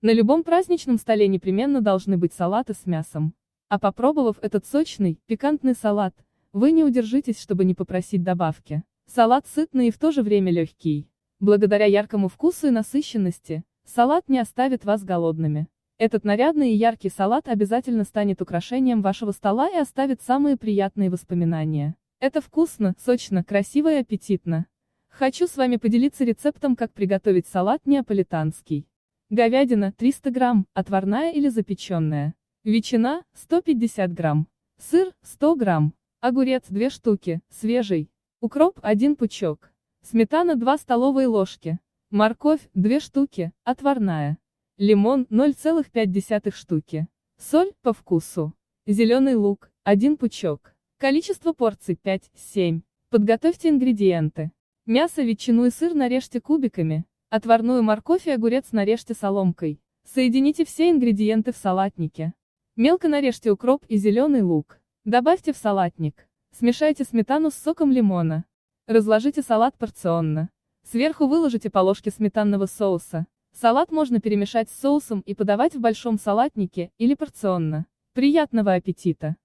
На любом праздничном столе непременно должны быть салаты с мясом. А попробовав этот сочный, пикантный салат, вы не удержитесь, чтобы не попросить добавки. Салат сытный и в то же время легкий. Благодаря яркому вкусу и насыщенности, салат не оставит вас голодными. Этот нарядный и яркий салат обязательно станет украшением вашего стола и оставит самые приятные воспоминания. Это вкусно, сочно, красиво и аппетитно. Хочу с вами поделиться рецептом, как приготовить салат неаполитанский. Говядина 300 грамм, отварная или запеченная. Ветчина 150 грамм. Сыр 100 грамм. Огурец 2 штуки, свежий. Укроп 1 пучок. Сметана 2 столовые ложки. Морковь 2 штуки, отварная. Лимон 0,5 штуки. Соль по вкусу. Зеленый лук 1 пучок. Количество порций 5-7. Подготовьте ингредиенты. Мясо, ветчину и сыр нарежьте кубиками. Отварную морковь и огурец нарежьте соломкой. Соедините все ингредиенты в салатнике. Мелко нарежьте укроп и зеленый лук. Добавьте в салатник. Смешайте сметану с соком лимона. Разложите салат порционно. Сверху выложите по ложке сметанного соуса. Салат можно перемешать с соусом и подавать в большом салатнике или порционно. Приятного аппетита!